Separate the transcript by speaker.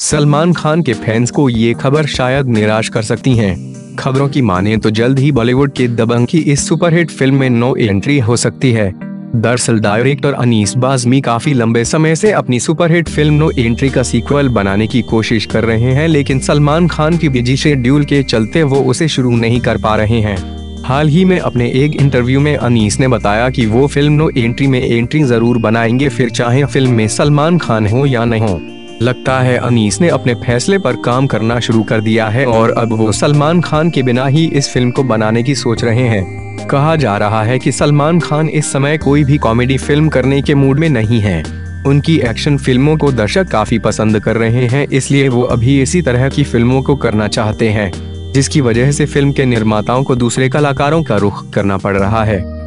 Speaker 1: सलमान खान के फैंस को ये खबर शायद निराश कर सकती है। खबरों की माने तो जल्द ही बॉलीवुड के दबंग की इस सुपरहिट फ़िल्म में नो एंट्री हो सकती है। दरअसल डायरेक्टर अनीस बाजमी काफ़ी लंबे समय से अपनी सुपरहिट फ़िल्म नो एंट्री का सीक्वल बनाने की कोशिश कर रहे हैं, लेकिन सलमान खान की बिज़ी शेड्यूल के चलते वो उसे शुरू नहीं कर पा रहे हैं। हाल ही में अपने एक इंटरव्यू में अनीस ने बताया कि वो फ़िल्म नो एंट्री में एंट्री ज़रूर बनाएँगे, फिर चाहे फ़िल्म में सलमान खान हो या नहीं हो। लगता है अनीस ने अपने फैसले पर काम करना शुरू कर दिया है और अब वो सलमान खान के बिना ही इस फ़िल्म को बनाने की सोच रहे हैं। कहा जा रहा है कि सलमान खान इस समय कोई भी कॉमेडी फ़िल्म करने के मूड में नहीं है। उनकी एक्शन फ़िल्मों को दर्शक काफ़ी पसंद कर रहे हैं, इसलिए वो अभी इसी तरह की फ़िल्मों को करना चाहते हैं, जिसकी वजह से फ़िल्म के निर्माताओं को दूसरे कलाकारों का रुख करना पड़ रहा है।